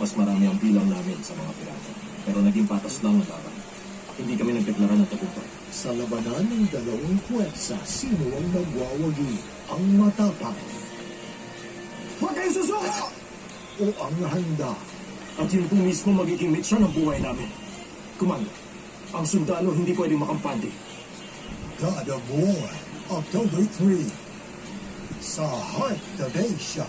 Mas marami ang bilang namin sa mga pirata. Pero naging patas lang ang laban. Hindi kami nagdeklara ng tagumpay. Sa labanan ng dalawang puwersa, sino ang nagwawagi? Ang matapang Huwag kayong susuko! o ang handa? At yun po mismo magiging mitsa ng buhay namin. Kumanda, ang sundalo hindi pwede makampante. God of War, October 3. Sa Heart of Asia.